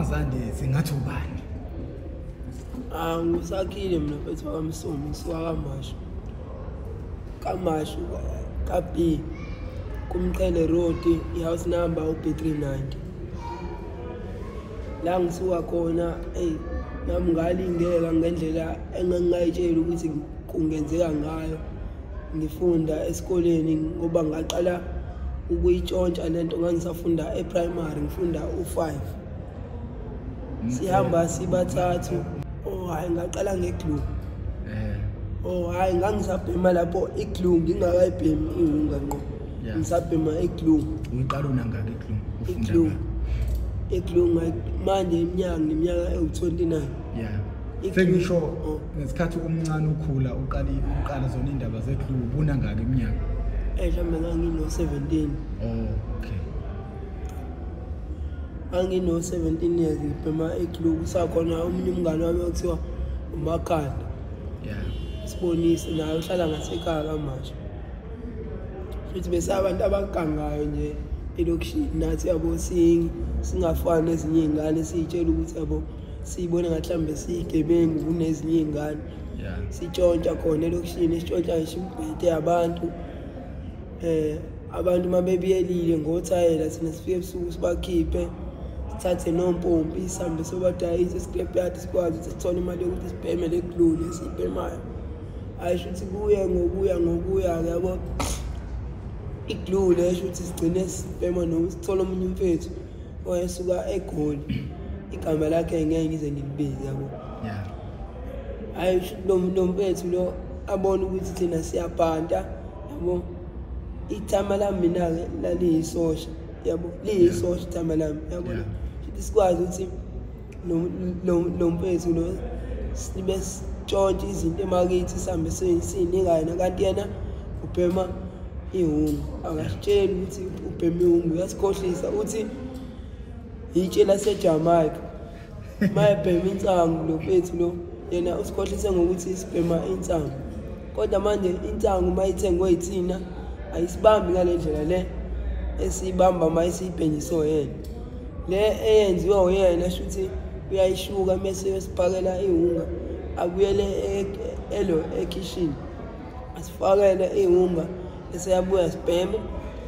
eh umazande singathi ubani Ah ngisakhile mina mfethu wamsomi ngisuka kamashu. Kamashu ka B kumqhele road ihouse number uB390. La ngisuka khona hey nami ngalingeka ngendlela engangayitshela ukuthi kungenzeka ngayo. Ngifunda esikoleni ngoba ngaqala ukuyitshontsha lento ngangisafunda e-primary ngifunda u5. Sihamba sibathathu. Oh hayi ngaqala ngeglue. eh Oh hayi ngangisabhema lapho iglue ngingakayibhemi ihunga ngqo. Yeah. Ngisabhema iglue. uyiqala unangaki iglue ufunda Iglue. ngani? Iglue ngay- manje iminyaka neminyaka ewu29. yeah Iglue- sengisho Oh. ngesikhathi umncane ukhula uqala uqala zona indaba zeglue ubuna ngaki iminyaka Eh mhlambe ngangino 17. oh okay Angino 17 years ngibhema iglue kusakhona omunye umngane wami okuthiwa uMakhanda. yeah. Sibonise naye uhlala ngasekhaya kamasha. Futhi bese abantu abagangayo nje elokishini nathi yabo singafani nezinye izingane siyitshela ukuthi yabo siyibone ngathi mhlambe siyigebengu kunezinye izingane yeah. Sitshontsha khona elokishini sitshontsha ngisho imibhede yabantu. Eh abantu mabebiyelile ngothayela thina sifike ebusuku sibakhiphe. Sithathe nompompi sihambe sobadayisa scrap yard sikwazi ukuthi sithole imali yokuthi sibheme le glue lesibhemayo ayisho ukuthi kuye ngokuya ngokuya yabo. Iglue lesho ukuthi sigcine sibhema noma sithole omunye umfethu oyesuka egoli. Igama lakhe ngeke ngize ngilibize yabo. Yeah. Hayi lo lo mfethu lo abona ukuthi thina siyabhanta yabo. Ithama lami mina-ke laliyisosha yabo. Liyisosha ithama lami yabo. Yeah. Sikwazi ukuthi lo- lo- sibe sitshontshe izinto emakithi sihambe si- siy'ningana kanti yena ubhema ihungu. Akasitsheli ukuthi ubhema ihungu uyasikhohlisa uthi itshe lasejamaica mayebhema insangu lo mfethu lo yena usikhohlise ngokuthi sibhema insangu. Kodwa manje insangu mayithengwe yithina ayisibambi ngale ndlela le esiyibamba mayisiyibhenjiswe yena. Le eyenziwa uyena shuthi uyayishuka mese uyosiphakela ihunga abuyele e- elo ekhishini asifakele ihunga eseyabuya sibheme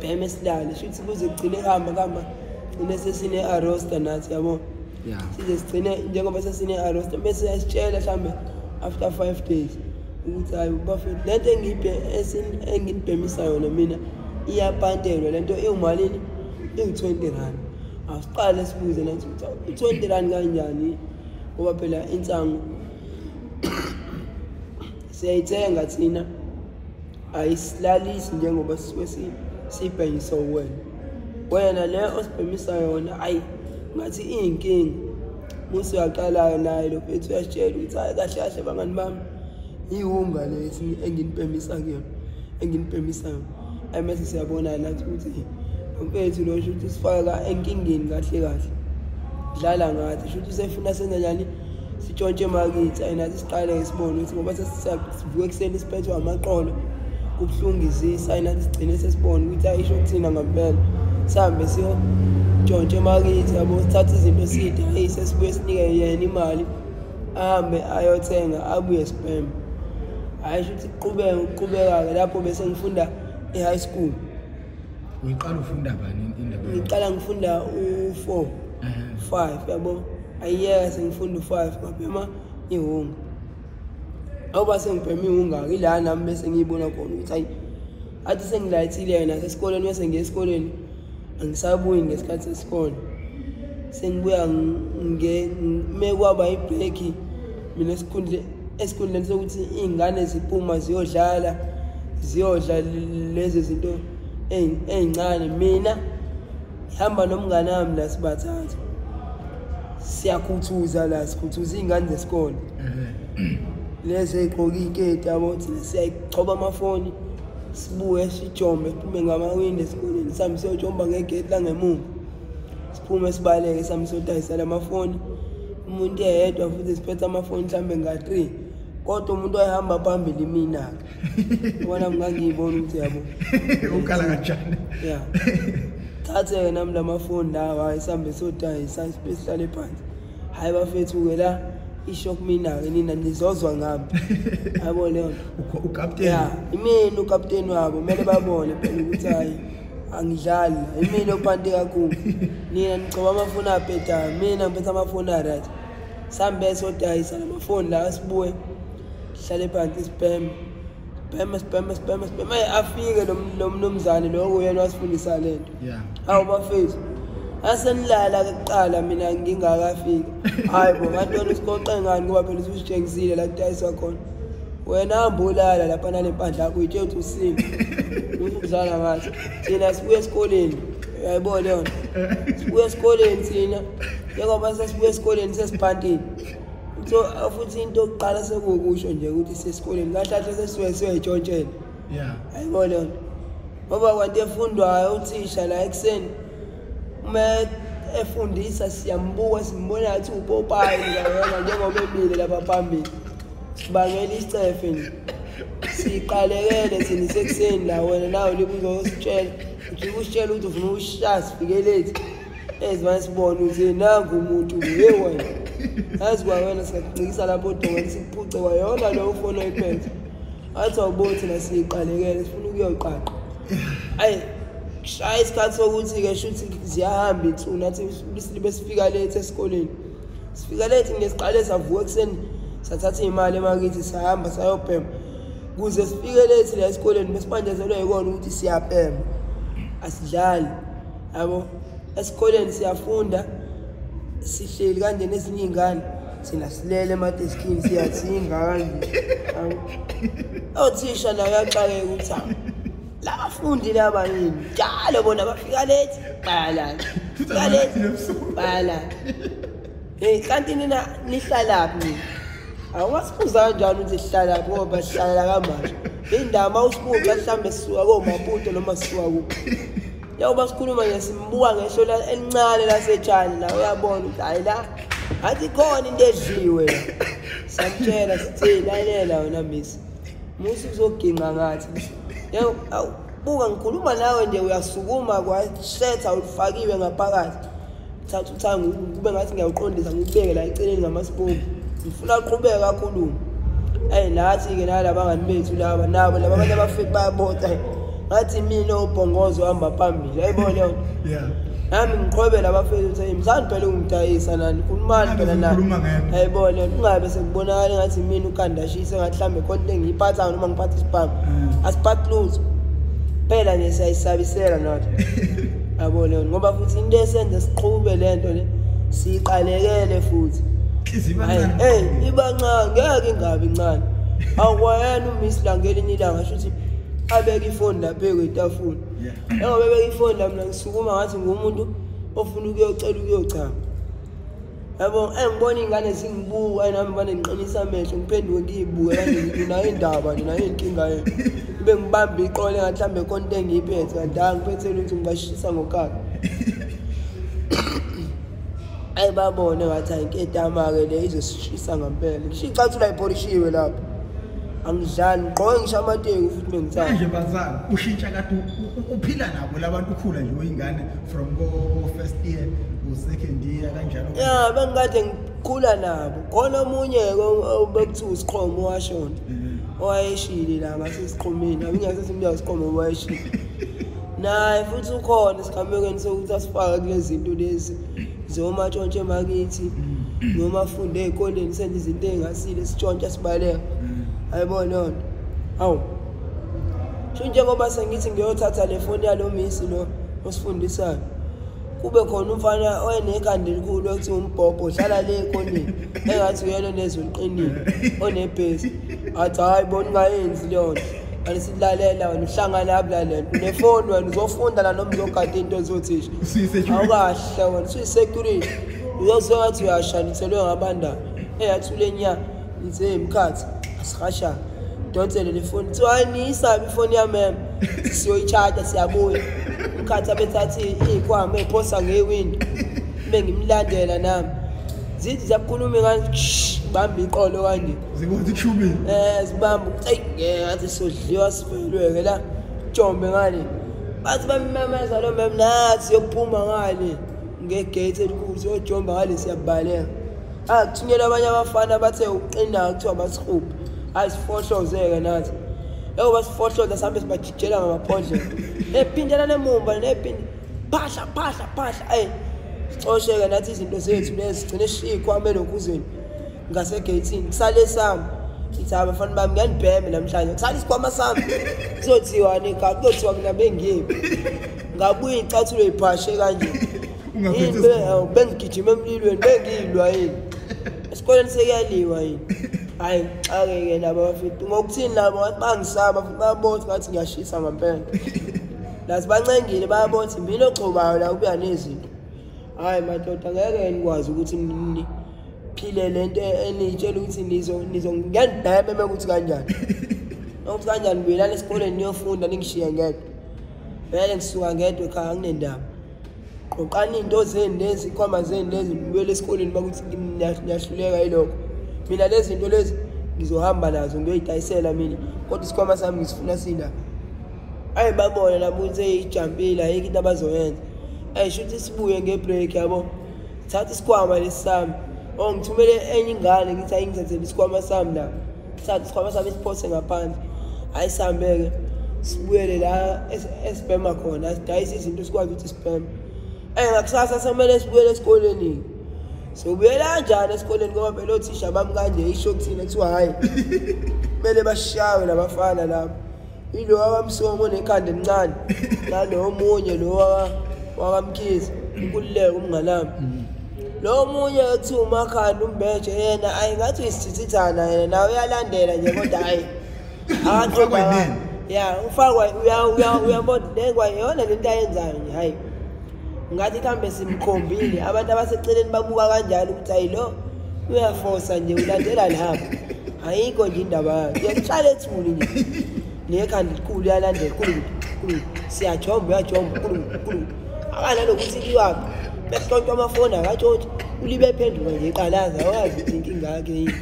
bheme silale. Shuthi kuze kugcine ehamba kuhamba gcine sesine-arosta nathi yabo? Yeah size sigcine njengoba sesine-arosta bese yasitshela mhlawumbe after five days ukuthi hayi bafethu lento engiyibhe enginibhemisa yona mina iyapantelwa. Lento iwumalini iwu-twenty rand. Asiqale sibuze nathi ukuthi i-twenty rand kanjani? Ngoba phela insangu siyayithenga thina. Ayisilalisi njengoba sisuke si- siyibhekise wena. Wena le osibhemisa yona ayi ngathi iy'nkinga musi uyaqalayo naye lo fethu uyasitshela ukuthi hayi kahle kahle bangani bami. Ihunga lesi enginibhemisa kuyona enginibhemisa yona. Ayi mase siyabona nathi ukuthi lo mfethu lo shuthi sifaka enkingeni kahle kahle. Dlala ngathi shuthi sefuna senza njani? Sitshontshe emakithi ayi nathi siqale sibone ukuthi ngoba sesivuke ekuseni siphethwe amaqolo kubuhlungu izisa ayi nathi sigcine sesibone ukuthi ayisho kuthina ngampela. Sihambe siyotshontshe emakithi yabo sithathe izinto siyidayise sibuye sinike yena imali ahambe ayothenga abuye sibheme hhayi sho ukuthi kuqhubeka ukuqhubeka-ke lapho bese ngifunda e-high school. Uyiqala ufunda bani indaba ngiqala ngifunda u-four. Five yabo? Ayiyeka sengifunda u-five. Ngabhema ihunga awuba sengibhema ihunga-ke ila nami bese ngiyibona khona ukuthi hayi athi sengilayithile yena sesikoleni bese ngiye esikoleni angisabuyi ngesikhathi sesikole. Sengibuya me kwaba ibhreki mina esikhundle esikhundleni sokuthi iy'ngane ziphuma ziyodlala ziyodla lezi zinto. Ey'ncane mina ngihamba nomngane wami la sibathathu. Siyakhuthuza la sikhuthuza iy'ngane zesikole. Lezi ey'gqoke iy'keti yabo thina siyayichoba amafoni sibuye sijombe siphume ngamawindi esikoleni sihambe siyojomba ngegeti langemuva siphume sibaleke sihambe siyodayisela amafoni umuntu eyedwa futhi siphethe amafoni mhlawumbe nga-three. Kodwa umuntu wayehamba phambili mina-ke bona ngangiyibona ukuthi yabo. Uqala kanjani? Ya. Thathe-ke nami la mafoni lawa hayi sihambe sodayisa sihlale phansi hhayi bafethu-ke la isho kumina-ke nina nizozwa ngami. Yabo leyo nto. Ya imina ukapteni wabo kumele babone phela ukuthi hayi angidlali la imina ophanti kakhulu. Nina nicoba amafoni abhedayo mina ngiphethe amafoni aright. Sihambe sodayisa la mafoni la sibuye sihlale phansi sibheme sibheme sibheme sibheme Ayi, afike lo mnumzane lo kuyena wasifundisa le nto. Ya hawu bafethu asenilala kuqala mina ngingakafiki. Hayi bo ngantoni usigoqe ngani ngoba phela usithengisile la kudayiswa khona wena hamba ulala lapha nale mpandla yakho uyitshela ukuthi usiphi uthi ukudlala ngathi thina sibuye esikoleni. Uyayibona nto sibuye esikoleni thina. Njengoba sesibuye esikoleni sesiphantini so futhi into yokuqala sekukusho nje ukuthi sesikoleni kahle kahle sesisuke siyayitshontshela ya ayibona leyo nto ngoba kwanti efundwayo uthisha la ekuseni uma efundisa siyambuka simbona ngathi upopayi ngayona njengoba emile lapha phambili. Sibangela isicefe nje. Siqalekele thina isekuseni la wena nawe libuzo usitshela ujike usitshela ukuthi ufuna ukushaya sifikelethi ezibane sibone ukuthi nangu umuntu ye wena. Yazi kwawena singakucikisa lapho odongweni sikuphuce kwayona lo ufoni oyiphethe athi awuboni thina siyiqalekele sifuna ukuyoqaqa. Ayi kushaya isikhathi sokuthi-ke shuthi ziyahamba insuku nathi libe sifika late esikoleni. Sifika late ngesiqale savuka ekuseni sathatha iy'mali emakithi sahamba sayobhema. Kuze sifike late la esikoleni besibanjezelwe yikona ukuthi siyabhema. Asidlali yabo? Esikoleni siyafunda. Sihleli kanje nezinye iy'ngane. Thina silele emadeskini siyathinga kanje. Othisha naye yaxakeka ukuthi labafundi laba yini njalo bona bafika late. Bayalala fika late bayalala hey kanti nina nihlalaphi nina awungasibuza kanjani ukuthi sihlalaphi ngoba sihlala kamanje. Indawo uma usibuka mhlawumbe sisuka komaputo noma sisuka kuphi? Njengoba sikhuluma nje simbuka ngehlo la- elincane lasetshani la uyabona ukuthi hayi la athi khona into edliwe. La samtshela sithi lalela wena misi musi uzoginqa ngathi Yebo, awu, buka ngikhuluma nawe nje uyasukuma kwasetha ulifakiwe ngaphakathi. Thatha uthango kube ngathi ngiyawuqondisa ngikubeke la eceleni ngamasipuni ngifuna uqhubeke kakhuluma eyi nathi-ke nalaba bangani bethu laba nabo laba abantu abafike bayabota ngathi mina ubhongozo ohamba phambili ayibona leyo nto. Ya nami ngiqhobela abafethu ukuthi hey mzani phela ungidayisa nani khulumani Ngabe phela sikhuluma nani ngento. ayibona kungabe sekubonakala ngathi mina ukandashise ngathi mhlawumbe khona into engiyiphathayo noma ngiphatha isibhamu. Mm. asiphathi lutho. Phela nje siyayisabisela nathi yabo leyo ngoba futhi into esenze siqhube le nto le siyiqalekele futhi. Iziba hayi ncane. hey ibancane ngeke ingabi incane akwayena umiss la ngelinye ilanga sho ukuthi abeke ifoni lapha kwetafula Yeah. njengoba ebeke ifoni la mina ngisukuma ngathi ngumuntu ofuna ukuyocela ukuyochama yabo engibona iy'ngane zingibuka nami bane ngiqinisa amehlo ngiphenduke ngiyibuke. Kanje nginayo indaba nginayo inkinga yena kube ngibambe iqole ngathi mhlawumbe khona into engiyiphethe kanti hayi ngiphethele ukuthi ngibashisa ngokaka ayi babone ngathi hayi inketama-ke le izosishisa ngampela. Kushica athi ulayipolishiwe lapho. Angidlali ngigqoke ngisho amateki futhi bengithanda manje bazali ushintsha kade uphila nabo labantu ukhula nje uyingane from ko-first year ku-second year kanjalo ya bengikade ngikhula nabo. Khona omunye-ke bekuthiwa usiqhomo owashona Mhm. owayeshile la ngasesiqhomeni abingasesimbiya siqhomo owayeshile. Naye futhi ukhona esigamekweni sokuthi asifake kule zinto lezi zomatshontshe emakithi noma afunde ey'koleni senze izinto ey'ngasile sitshontsha sibaleka Mhm. Ayibona leyo nto hawu sho njengoba sengithi ngiyothatha le foni yalo misi lo osifundisayo kube khona umfana oyenekhanda elikhulu ekuthiwa umbhobho ohlala le ekoneni engathi uyena onezwe liqinile onebhesi. Athi hhayi bona ungayenzi leyo nto kanti silalela wena uhlangana abulalela unefoni wena uzofunda la noma uzogada into ezothisha. Usuyi-security. awukahle wena usuyi-security. Uzozwe ngathi uyashanithelwe ngabandana eyathule nya ngithi mkhathi asihashana donsele le foni kuthiwa hayi niyisabi ifoni yamema siyoyi-charge siyabuya. Umkhathi abethathi iy'khwama ey'phosa ngewindo ube ngimlandela nami. Zithi ziyakhuluma ingani bambe iqolo kanje. Zibona ikushubile um zibamba eyi ngeke ngathi sodliwa sivelwe-ke la. Jombe ngale bathi bamemeza lo mem nathi siyophuma ngale. Ngegate elikhulu siyojomba ngale siyabaleka akuthunyelwa abanye abafana bathe uqina kuthiwa basihuphe hayi sifohlozeke nathi. Eyoba sifohloza sihambe sibajijela ngamaphodlela nephindela nemumva nephinde phahla phahla phahla ayi sicosheke nathi izinto zethu lezi sigcine shikhwame lokhuzweni ngasegeyithini. Kusale sami ngithi abafana bami ngiyanibheme namhlanje. Kusale isikhwama sami kuzothiwa nekhaya kuzothiwa mina bengiyebi ngabuye icathulo yiphashe kanje. Ungaphethe Yini, isikhwama. be- hawu, bengigijima emlilweni bengiyilwa yini? Esikoleni sekuyaliwa yini? Hhayi xa-ke-ke nabo bafiti ngokuthini nabo ngathi bangisaba futhi bayabothi ngathi ngiyashisa ngampela nazi bancengile bayabothi mina ogxobayo la kubuya nezinto. Hhayi madoda ngeke nikwazi ukuthi niphile le nto eniyitshela ukuthi nizo- nizo- ngiyanibhebe uma kuthi kanjani. Nokuthi kanjani buyelani esikoleni niyofunda ningishiye ngedwa. Vele ngisuka ngedwa ekhaya anginendaba qoqani iy'nto zeni lezi ikhwama zeni lezi nibuyele esikoleni bakuthi niyahluleka yilokho. Mina lezi zinto lezi ngizohamba nazo ngiyoyidayisela mina kodwa isikhwama sami ngisifuna sina. Ayi babona nabo ukuthi seyijampile ayikho into abazoyenza. Ayi shuthi sibuye ngebreak yabo? Thatha isikhwama lesi sami. O ngithumele enye ingane ngithi ayingithathele isikhwama sami la. Thatha isikhwama sami isiphose ngaphandle. Hayi sihambe-ke. Sibuyele la es- esibhema khona sidayise izinto sikwazi ukuthi sibheme. Eh ngakusasa semele sibuyele esikoleni. Sobuyela kanjani esikoleni ngoba phela othisha bami kanje isho kuthina kuthiwa hayi. Kumele bashawe labafana lapho. Yilo abamsomo nekhanda encane. Nalo omunye lo waka- wakamkhizi ukululeka umnganami. Lo omunye kuthiwa umakhanda umbeje yena ayingathi uyisithithana yena nawe uyalandela nje kodwa hayi. Ufakwa yini? Ya, ufakwa uya uya uyabona lengwa yona lento ayenzayo nje hayi. Ngathi kambe simkhombile abantu abaseceleni babuka kanjalo ukuthi hayi lo uyafosa nje ulandela lapho ayikho nje indaba yayo iyakuhlala ethuli nje. Nekhanda likhulu uyalandela kulu kulu siyajomba uyajomba kulu kulu akanalokuthi liwaphi besixontshwa amafoni akatshotshi. Ulibe phenduka nje iqalaza awazi ukuthi inkinga yakhe yini.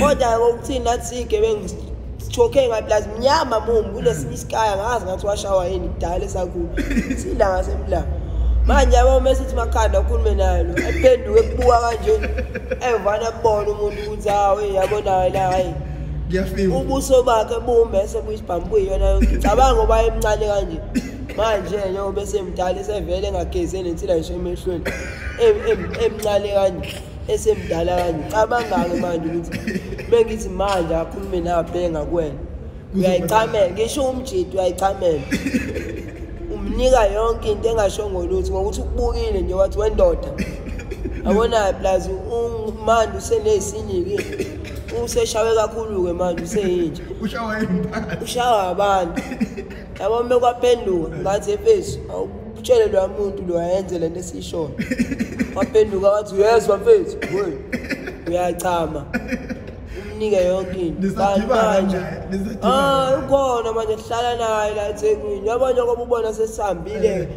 Kodwa ngokuthini nathi siyigebengu sijokhe ngaplazi mnyama mumbi kunesinye isikaya ngazi ngathi washawa yini kudala esakhulu silanga semlanga manje yabo mesithi makhanda ukhulume naye lo ephenduke kubuka kanje evana kubona umuntu ukuthi hawe yabonayo la hayi Ngiyafika. ubuso bakhe bumbese buyisibhambuyi yona yonke cabanga ngoba emncane kanje manje njengoba esemdala esevele engagezi nensila ngisho emehlweni em- em- emncane kanje esemdala kanje cabanga-ke manje ukuthi bengithi manje akhulume nabhenga kuwena uyayicamela ngisho umjidi uyayicamela umnika yonke into engashongo lutho ngokuthi ukubukile nje wathi wendoda. Abonayo plazi manje useney'sinyike useshawe kakhulu-ke manje useyintsha. Ushawa impahla. ushawa abantu. Yabo mme kwaphenduka ngathi efesu awutshele loya muntu lo ayenze le nto esiyishona waphenduka wathi uyezwa mfethu we uyachama. umnike yonke into Nisadibana Kanti manje naye, nisadibana ah naye. ukhona manje sihlala naye la ethekwini yabo njengoba ubona sesihambile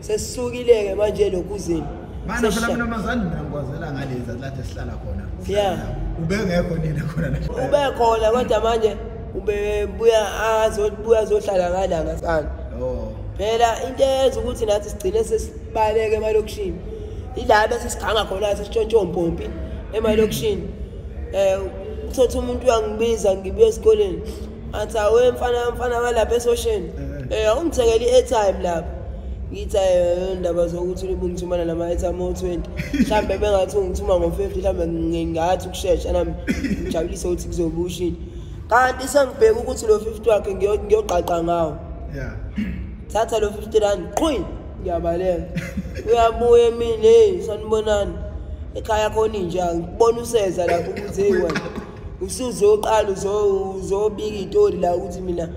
sesisukile-ke manje lokhuzeni Mana phela mina mazani mina ngikwazela ngalezi lapho sihlala khona. Yeah. Ubengekho nina khona la. ube khona kodwa manje ubebuya azobuya azohlala ngalanga sana Oh. phela into eyenza ukuthi nathi sigcine sesibaleke emalokishini ila bese sikhanga khona sesitshontshompompi emalokishini eh uthatha umuntu uyangibiza ngibuye esikoleni. Athi awe mfana mfana walapha esosheni. Eh awungithengele i-airtime lapha. Ngithi ayo ndaba zokuthi ube ngithumana nama-airtime o-20 mhlawumbe bengathi ungithuma ngo-50 mhlawumbe ngingathi ukushesha nami ngijabulise ukuthi kuzobushini kanti sengibheka ukuthi lo 50 wakhe ngiyo- ngiyoqaqa ngawo. Yeah. thatha lo 50 rand qhwi ngiyabaleka. Uyabuya emini hey sanibonani. Ekhaya khona inja ngibona useza lapho ukuthi hey wena. Usuzoqala uzo- uzobika itori la ukuthi mina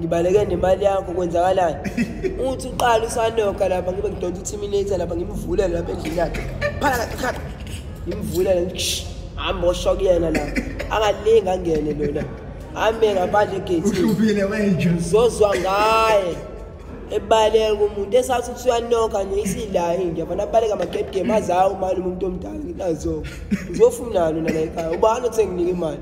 ngibaleke nemali yakho kwenzakalani? Uthi uqala usanoka lapha ngibe ngidonsa uterminator lapha ngimvulele lapha endlini yakhe phala ngimvulele ngithi hamba oshoka yena la. Angalinga angene lona ame ngaphandle egethini Uhlupile wenje. uzozwa ngaye. Ebaleka umuntu esathi ukuthi uyanoka nje isilayo inje yabona abaleka ama-gap game azawo imali umuntu omdala ngithi nazo uzofunani nala ekhaya ubani othe nginika imali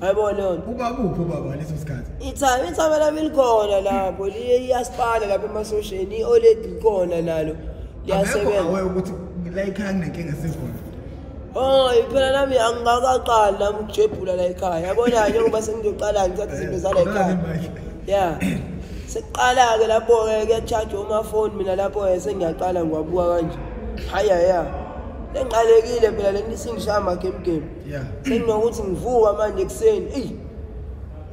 Hayibo leyo nto. uba kuphi ubaba ngaleso sikhathi Ithame ithame lami likhona lapho liyasiphala lapha emasosheni i-OLED likhona nalo abekho liyasebenza. awe ukuthi la ekhaya kunenkinga sekhona Hayi phela nami angikakaqali nami ukujebhula la ekhaya. Yabona njengoba sengizoqala ngithatha izinto zala ekhaya. Ya. Sekuqala ke lapho ke kuyacharge umafoni mina lapho ke sengiyaqala ngiwabuka kanje. Haya ya. Lengiqalekile phela lento singishaya ama game game. ya Senginokuthi ngivuka manje ekseni. Ey.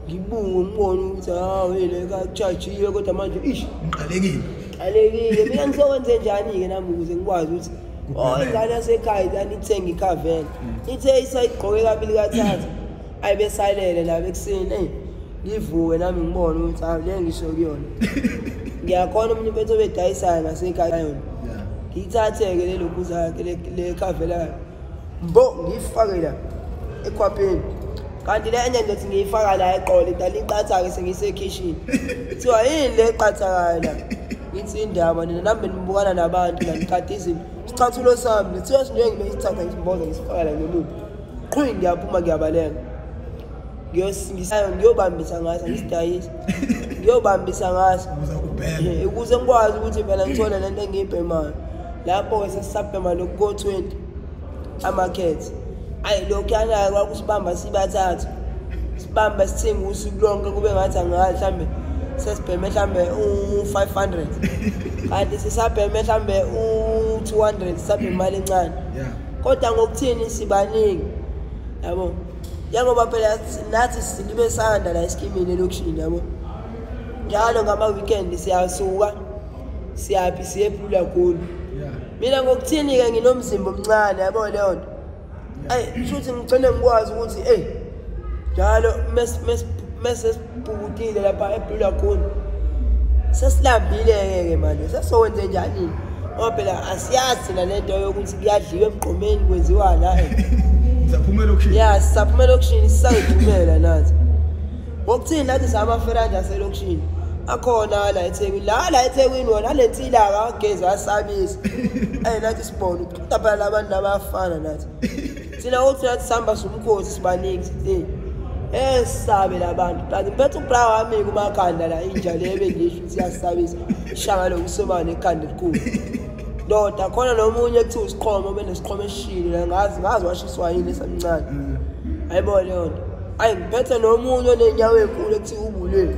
Ngibuka ngibone ukuthi hawu yile ka charge kodwa manje ish ngiqalekile qalekile mina ngisokwenze njani ke nami ukuze ngikwazi ukuthi oh Kuphelele. ingane yasekhaya yani ithenga ikhaveni ithe isayigqoke kabili kathathu ayibesalele labo ekuseni hey ngivuke nami ngibone ukuthi hawu le ngisho kuyona. Ngiyakhona umuntu bethu obedayisayo ngasekhaya yona ya ngiyithathe-ke lelo buza yakhe le- le khavela yakhe mbo ngiyifake la ekhwapheni kanti le enye ndothi ngiyifaka la eqolo idala iqatha-ke sengisekhishini. Kuthiwa yini le eqathakayo la? Ngithi indaba nina nambe nibukana nabantu la nikade izinto. Isicathulo sami lithiwa sinjengibe isithatha ngisimboza ngisifaka la ngemuva qhwi ngiyaphuma ngiyabaleka. Ngiyosingisayo ngiyobambisa ngaso ngisidayisa ngiyobambisa ngaso. Ukuze ngikwazi ukuthi phela ngithole lento engiyibhemayo. Lapho-ke sesisabhema nokuko-20 amakhethi ayi lokhuyana-ke kwakusibamba sibathathu. Sibamba sithenga usuku lonke kube ngathi angazi mhlawumbe sesibheme mhlawumbe u-five hundred. Kanti sisabheme mhlawumbe u-two hundred sisabheme imali encane. Kodwa ngokuthini sibaningi? Yabo. Njengoba phela nathi silibe sanda la esikimini elokishini yabo. Njalo ngama-weekend siyasuka siyaphi siyephula ya mina ngokuthini-ke nginomzimba omncane yabo leyo nto? Ayi shuthi ngigcine ngikwazi ukuthi eyi njalo mesesibhukutile lapha ephula khulu. Sesilambile-ke-ke manje sesokwenze njani? Ngoba phela asiyazi thina lento yokuthi kuyadliwa emgqomeni kwenziwani hayi ngizaphuma elokishini ya sisaphuma elokishini sisayivumela nathi. Ngokuthini nathi samaferanje aselokishini akhona la ethekwini la la ethekwini wona ale nsila akagezi asabisa eyi nathi sibone uqeda phela labantu labayafana nathi. Thina ukuthi nathi sihamba somkhosi sibaningi sithi Eh sisabe labantu kanti mphethe ubra wami kumakhanda la inja le ebendisho ukuthi iyasabisa ishanga lokusobana ekhanda elikhulu. Ndoda khona nomunye ekuthiwa isiqhomo benesiqhomo esishile la ngazi ngazi washiswa yini esamncane. Hayibo leyo nto. Ayi ngiphethe nomunye onenyawo enkulu ekuthiwa ubulweni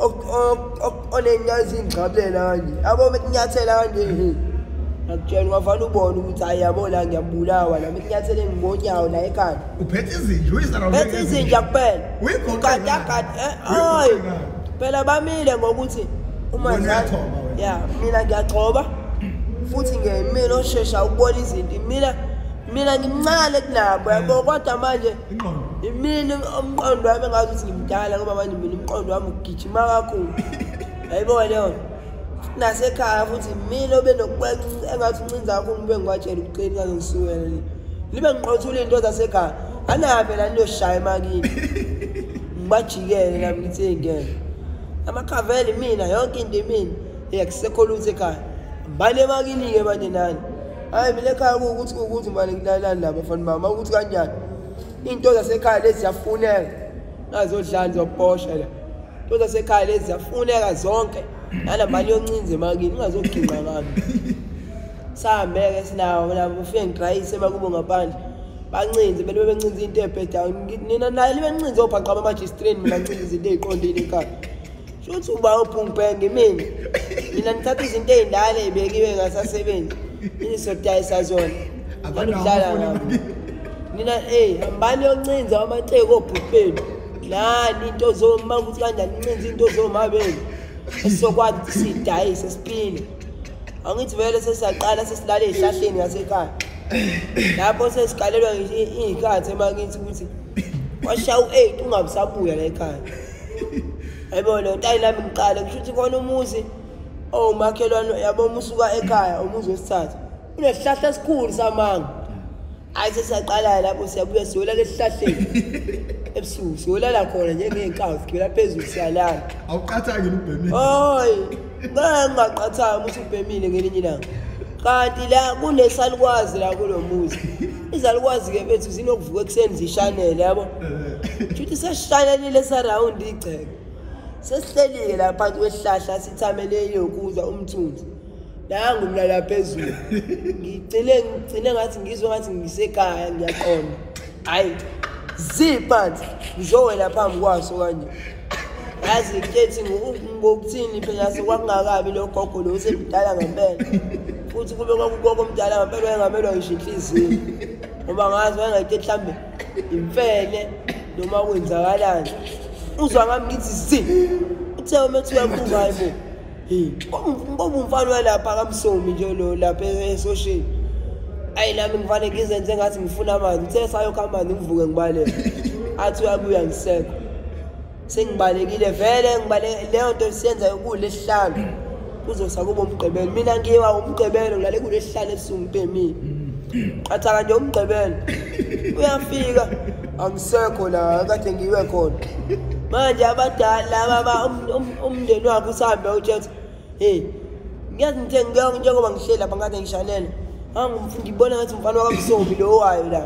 onenyawo ezingigcabulela kanje. Yabo mekunyathela kanje. He ngakutshela ungavane ubone ukuthi hayi yabo la ngiyabulawa la mekunyathele ngonyawo la ekhanda. Uphethe izinja uyizana phethe izinja kuphela Uyigoqe ugadagada ngani? hayi Uyigoqe ngani? phela bamile ngokuthi uma Wena zami- uyagcoba wena. ya mina ngiyagcoba. Futhi ngimina oshesha ukubona izinto mina mina ngimncane kunabo yabo kodwa manje ingqondo. imini umqondo wami engazi ukuthi ngimdala ngoba manje mina umqondo wami ugijima kakhulu. Yayibona leyo nto. nasekhaya futhi mina obenokubeka engathi uncinza kakhulu ube ngiwatshela ukuqini kaze ngisukele le. Libe ngiqothula iy'nto zasekhaya. Anahambe la niyoshaya emakini. Ngibajikele nami ngithi ey'ngeke amakhaveli mina yonke into imina. Yakusekho lutho ekhaya. Mbale emakini-ke manje nani? Hhayi mina ekhaya kuwukuthi kuwukuthi mbale ngilalani labo bafana bami akuthi kanjani? Iy'nto zasekhaya lezi ziyafuneka. Ngazodlani zobhosha la. Into zasekhaya lezi ziyafuneka zonke. Nanamali yoncinza emakini ungazoginqa ngami. Sahambeke sinawo nabo ufike ngidrayise emakubo ngaphandle. Bancinze bele bebencinza into ebhedayo. Nina naye libe ncinze obhaqama amajistreni mina ncinza izinto ey'qondile ekhaya. Shuthi uba uphungibhenge mina mina ngithatha izinto ey'ndala ey'bekiwe ngasasebenzi. Nisodayisa zona Abantu Nanidlala abafuna ngabo. emakini. nina eyi hambani yoncinza amaceko obhubheni? Nani into zoma ukuthi kanjani nincinza into zomabeni esizokwazi ukuthi siyidayise siphinde angithi vele sesiyaqala sesilala ey'hlahleni ngasekhaya lapho sesikalelwa iy'khathi emakithi ukuthi washaya u-eight ungabi sabuya la ekhaya. Yayibona ntayi nami ngiqala kusho ukuthi khona umuzi. Owumakhelwane yabo umusuka ekhaya umuzi wesithathu. Unesihlahla esikhulu samanga. Hayi sesiyaqala lapho siyabuya siyolela esihlahleni. Ebusuku siyolala khona njengey'nkawu sigibela phezulu siyalala. Awuqathaki ubhemile hayi ngeke ngingaqathanga ukuthi ubhemile ngelinye ilanga. Kanti la kunesalukwazi la kulo muzi. Izalukwazi-ke bethu zinokuvuka ekuseni zishanele yabo. Futhi sesishayanile sarawundi igceke. Sesihlelike la phansi kwesihlahla sithamele yokuzwa umthunzi. Nangu mina la phezulu. Ngigcine ngigcine ngathi ngizwe ngathi ngisekhaya ngiyaqonda. Hayi. Ziphansi ngizowela phambi kwaso kanje. Yazi kethi ngokuthini phela sekwakungakabi lo gogo lo usemdala ngempela. Futhi kube kwakugogo omdala ngempela wayengamelwa ngisho inhliziyo. Ngoba ngazi wayengathi mhlambe imfene noma kwenzakalani. Uzwa ngami ngithi zi. Uthe umethi uyabuka hayibo. Hey, ngoba umfana walapha kamsomi nje lo lapha esoshini. Ayi nami ngivane ngizenze ngathi ngifuna amanzi. Uthe sayokha amanzi ngivuke ngibaleka. Athi uyabuya ngisekho. sengibalekile vele ngibale leyo nto siyenza kulesihlanu kuzosa kuba umgqibelo mina ngiwa umgqibelo ngilale kulesihlanu esungipemile qathi kanje umgqibelo uyafika angisekho la kade ngiwe khona manje abadala laba um- um- umndeni wakhe usahambe utshetha hey ngiyazi ngithe ngiyo njengoba ngihleli lapha ngade ngishalela angumfundi ngibona ngathi umfana wakamsomi lo wayo la.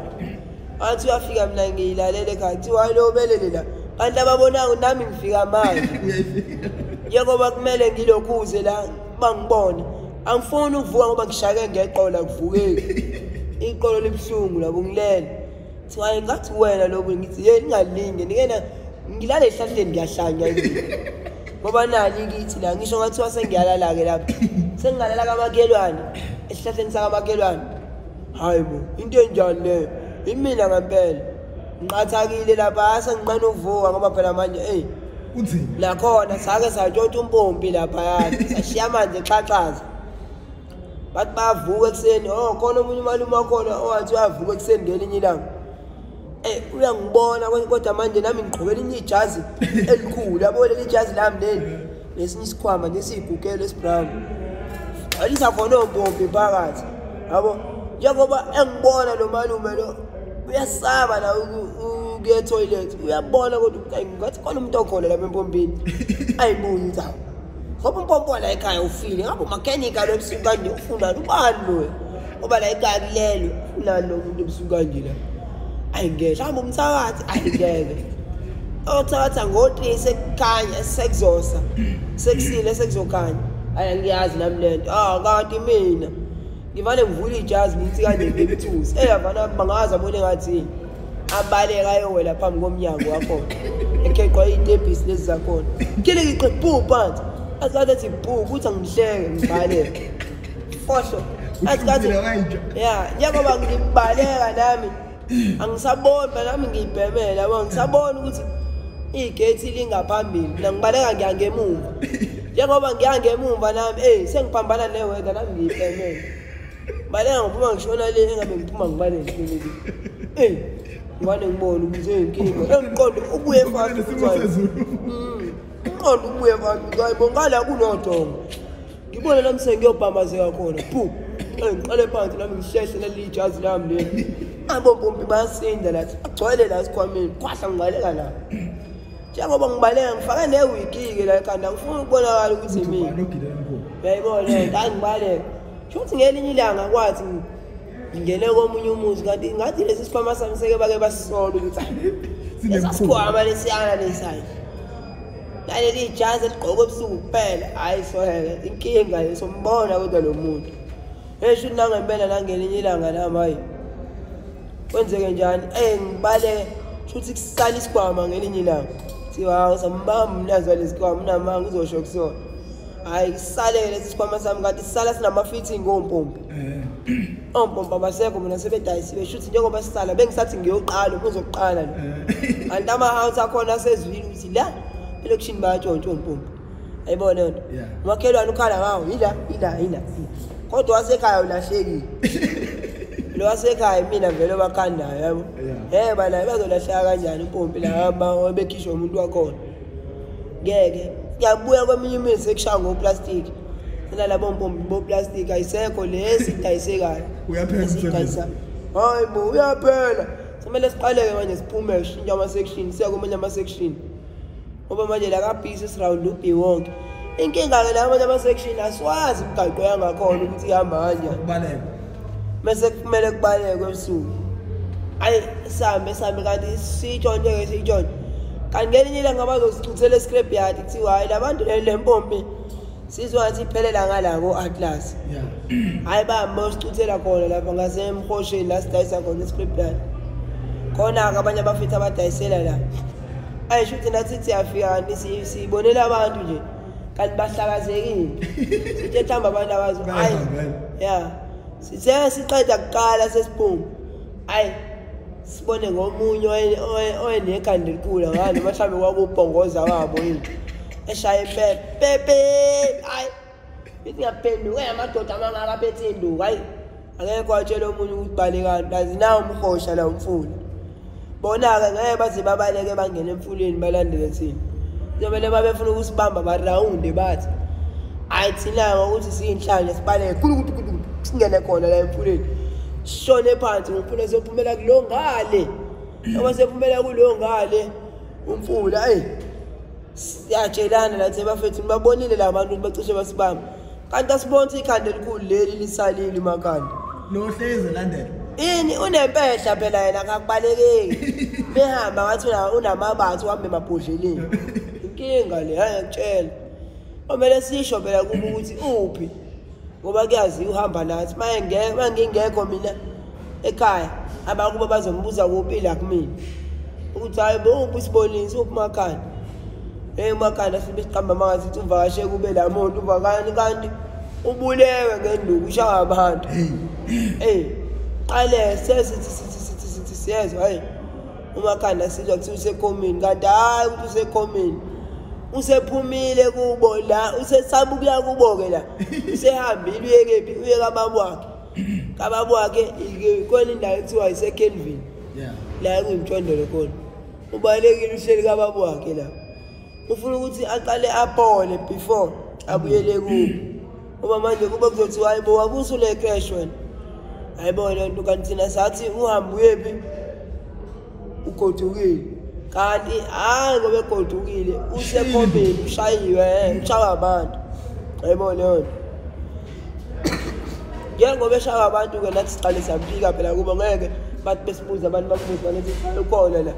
Athi uyafika mina ngiyilalele ekhaya kuthiwa hayi lo belele la. Kanti ababonayo nami ngifika manje. Uyayifika. Njengoba kumele ngilokhuze la bangibone angifuni ukuvuka ngoba ngishake ngeqola kuvukeki iqolo libuhlungu labo ngilele thi hayi ngathi wena lobu ngithi ye ningalinge nikena ngilale ehlahleni ngiyahlanya yini? Ngoba nali kithi la? Ngisho ngathiwa sengiyalala-ke lapha. Sengingalala kamakelwane esihlahleni sakamakelwane. Hayi bo into enjani leyo imina ngempela. Ngiqathakile lapha senginqena ukuvuka ngoba phela manje eyi. Nakhona sake satshontsha umpompi laphayana sashiya amanzi exhaxaza. Bathi bayavuka ekuseni oh khona omunye umalume wakhona owathi uyavuka ekuseni ngelinye ilanga. Eh uyangibona kwe- kodwa manje nami ngigqoke elinye ijazi elikhulu yabo leli jazi lami leli? Nesinye isikhwama nesiyigugelo esibrown alisa khona ompompi phakathi yabo? Njengoba engibona lo malume lo uyasaba la uku- ukuya etoilet uyabona kodwa ukuthi hayi ngathi khona umuntu okhona lapha empompini. Ayibuyi ukuthi hawu ngoba umpompi wala ekhaya ufile ngabe umakhenika lo ebusuku kanje ufunani ubani loyo? Ngoba la ekhaya kulelwe ufunani lo muntu ebusuku kanje la. Ayingeke. Hamba umthakathi ayingeke. Othakatha ngo-three sekukhanya sekuzosa sekusile sekuzokhanya. Ayi angiyazi nami le nto. Ah kanti mina ngivane ngivule ijazi ngithi kanje ngimthusi eyavana bangazi abone ngathini abaleka ayowela phambi komnyango wakhona. Ekheqwa iy'tebhisi lezi zakhona. Kile ngiqe bhu phansi. Athi kathi ethi bhu ukuthi angihleke ngibaleke. Fohlo. Athi kathi ya njengoba ngibaleka nami angisaboni phela nami ngiyibhemela yabo ngisabona ukuthi igate lingaphambili. Mina ngibaleka ngiya ngemuva njengoba ngiya ngemuva nami eh sengiphambana neweda nami ngiyibhemela. Baleka ngophuma ngishona le engabe ngiphuma ngibale ngihleleli eh ngibane ngibone ukuthi eyinkinga. Engiqonde ubuye fast nesimo sezulu. umqondo ubuye fast hayibo ngala kunodongo ngibone nami sengiyobhambazeka khona. Phu Eh, ngiqale phansi nami ngihlehle leli jazi lami leli. Abompompi bayasinda lathi agcwele la esikhwameni kwahla ngibaleka la. Njengoba ngibaleka ngifake newigi-ke la kanti angifuni ukubonakala ukuthi mina. ubani ogilele mkhulu uyayibona? Lento angibaleka sho ukuthi ngelinye ilanga kwathi ngingene komunye umuzi kanti ngathi lesi sikhwama sami seke bake basisola ukuthi hayi Sinemkhuba. esasikhwama lesiyana lesayo naleli jazi eligqoke ebusuku kuphela hhayi soheke inkinga lesombona kodwa lo muntu. Esho ukuthi nangempela nangelinye ilanga nami hayi kwenzeke njani? Eh ngibaleke shuthi kusala isikhwama ngelinye ilanga. Thiwa sambamba mnazi walesikhwama unamanga uzosho kusona. Hhayi kusale lesi sikhwama sami kanti sisala sinama-fitting ompompi eh. Ompompi abasekho mina sebedayisiwe shuthi njengoba sisala bengisathi ngiyoqala umuzi wokuqala lo kanti ama-house akhona asezwile ukuthi la elokishini bayatshontsha ompompi ayibona yona? Yeah. umakhelwane ukhala ngawo yila yila yila kodwa wasekhaya ulahlekile lo wasekhaya mina vele obakhandayo yabo Yeah. yeba naye bazolahleka kanjani impompi la bekhishwa umuntu wakhona ngeke kuyabuya kweminye imizi ekushaya ngoplastiki senalabo mpompi boplastiki ayisekho lesi idayisekayo Uyaphela hayi bo uyaphela kumele siqaleke manje siphume sishintshe ama-section siya kwamanye ama-section ngoba manje la kabhisi sirawundi ubhi wonke inkinga-ke la amanye ama-section asiwazi imigaqo yangakhona ukuthi ihamba kanjani mese kumele kubalekwe ebusuku hayi sihambe sihambe kanti siyitshontshe-ke siyitshontshe kanti ngelinye ilanga bazosichuthela escrap yard kuthiwa hhayi la bantu le mpompi sizongathi iphelela ngala ko-atlas yeah hhayi bahambe bayosichuthela khona lapha ngasemhosheni la sidayisa khona escrap yard. Khona-ke abanye abafethu abadayisela la. Ayi shuthi nathi siyafika kanti si- sibonele abantu nje. Kanti bahlakazekile. Sithe mhlawumbe abantu abazi hayi ya. Sithe siqeda kuqala sesiphuma hayi sibone ngomunye owayenekhanda elikhulu ngani mhlawumbe kwakubhongoza wabo yini. Eshaya ipepe hayi ithi ngaphenduke amadoda amangaka aphethe induku hayi angekho watshela omunye ukuthi balekani kazi nawo umhosha la umfula. Bona-ke ngeke baze babaleke bangene emfuleni balandele thina. Kuzomele babefuna ukusibamba barawunde bathi hhayi thina ngokuthi siyinhlanje sibaleke kulukutukutuku singene khona la emfuleni. Sishone phansi ngomfula sephumela kulo ngale. Noma sephumela kulo ngale umfula eyi siyatshelana lathi bafethu babonile la bantu bacishe basibamba kanti asibona ukuthi ikhanda elikhulu leli lisalile umakhanda lo hleze landela ini unempehla phela yena akakubalekeki behamba ngathi una- unamabathi uhambe emabhodleleni. Inkinga le hayi ngiyakutshela omele sisho phela kuba ukuthi uphi? Ngoba kuyaziwa uhamba nathi uma ngingekho mina ekhaya abakuba bazombuza kuphi la kumina. Ukuthi hhayi bowuphi isibonisi uphi umakhanda? Hey umakhanda sibe siqamba mangathi uthi uvakashe kube la muntu uvakani kanti ubulewe ngenduku ushaya abantu. Hey. Ey, qale sesithi sithi sithi sithi siyezwa hayi umakhanda sizwa kuthi usekhomini kanti hayi ukuthi usekhomini. Usephumile kubo la usesaba ukuya kubo-ke la usehambile uye kephi uye kababa wakhe kababa wakhe khona indawo ekuthiwa isekelvin yeah. La kuyimtshondolo khona. Ubalekile uhleli kababa wakhe la. Ufuna ukuthi aqale aphole before abuyele kubo. Ngoba manje kuba kuzothiwa hayi bo akusule crash wena. Hayi bo le nto kanti thina sathi uhambe uyephi ugodukile kanti hayi ngoba egodukile usekhomeni ushayiwe eh, ushawa abantu hayibo leyo nto njengoba eshawa abantu-ke nathi siqale siyamphika phela kuba ngeke bathi besibuza abantu bakubuza balethi hayi ukhona la?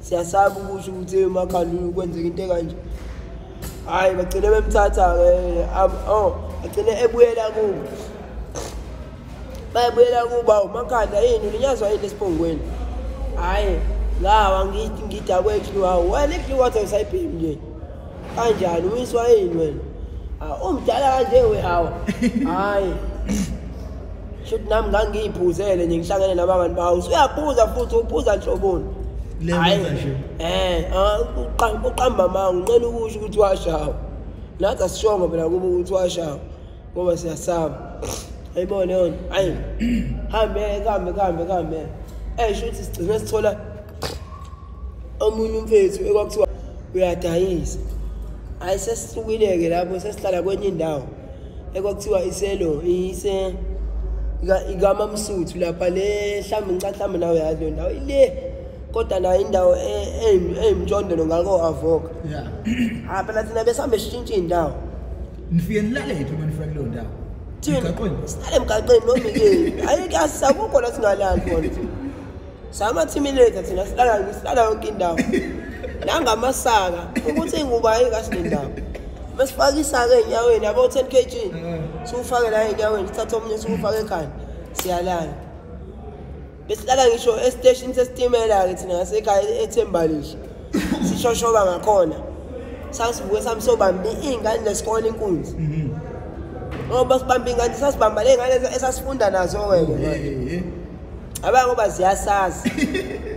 Siyasaba ukusho ukuthi "Eh, emakhanda kwenzeka into ekanje. Hhayi bagcine bemthatha-ke ab- oh agcine ebuyela kubo. Bayebuyela kuba umakhanda yini? Ulinyazwa yini esiphongweni? Hhayi ngawa ngithi ngidakwethu hawu wena ikuliwater usayibhemi nje kanjani? Uyiswa yini wena? Ah, umdala kanje we hawa hhayi shuthi nami ngangiyiphuzele nje ngihlangene nabangani bawo. Usuyaphuza futhi uphuza nhloboni Le Hhayi, wenza nje. eh ah, uqa- uqamba manga unqela ukusho ukuthi washawa. Nathi asishongo phela kuba ukuthi washawa ngoba siyasaba. Ayibone yona. Hayi. Hambe kambe kambe kambe. Eh shuthi sigcine sithola omunye umfethu ekwakuthiwa uyadayisa hayi sesihlukile-ke lapho sesihlala kwenye indawo ekwakuthiwa iselo ise ika- ikamamsuthu lapha le mhlawumbe ngicala mhlawumbe nawe yazi leyo ndawo ile kodwa nayo indawo e- eyim- eyimtshondolo ngako-avoka yeah ha phela thina besihambe sishintshe iy'ndawo. Nifike nilalethwe uma nifika kuleyo ndawo. Thina sihlale emgaqeni nomikeli hayi asakukho la singalali khona sama-terminator thina sihlala sihlala yonke indawo. Nangamasaka ukuthi iy'ngubo ayike asinendawo masifake isaka ey'nyaweni yabo-ten k g. Siwufake la ey'nyaweni sithathe omunye siwufake ekhanda siyalala. Besihlala ngisho esiteshini sesitimela-ke thina ngasekhaya ethembalishe sishoshoba ngakhona. Sasivuke sami sobambe iy'ngane nesikole inkunzi. Ngoba sibambe ingane sasibamba le ngane esasifunda nazo-ke. Eh, abanye ngoba ziyasazi.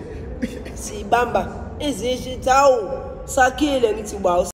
Sibamba izishi hawu sakhile ngithi uba